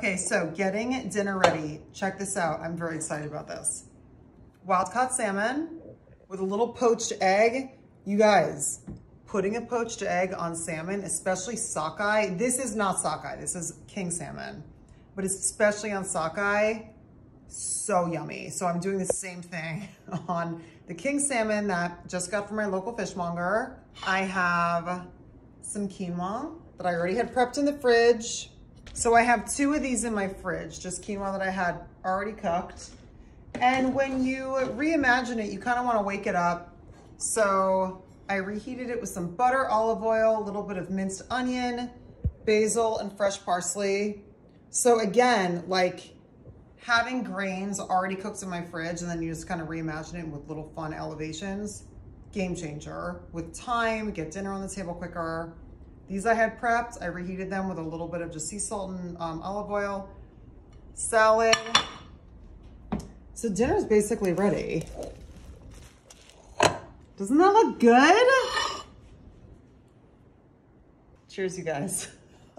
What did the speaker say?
Okay, so getting dinner ready. Check this out. I'm very excited about this. Wild caught salmon with a little poached egg. You guys, putting a poached egg on salmon, especially sockeye. This is not sockeye, this is king salmon, but especially on sockeye, so yummy. So I'm doing the same thing on the king salmon that just got from my local fishmonger. I have some quinoa that I already had prepped in the fridge. So I have two of these in my fridge, just quinoa that I had already cooked. And when you reimagine it, you kind of want to wake it up. So I reheated it with some butter, olive oil, a little bit of minced onion, basil, and fresh parsley. So again, like having grains already cooked in my fridge and then you just kind of reimagine it with little fun elevations, game changer. With time, get dinner on the table quicker. These I had prepped. I reheated them with a little bit of just sea salt and um, olive oil. Salad. So dinner's basically ready. Doesn't that look good? Cheers, you guys.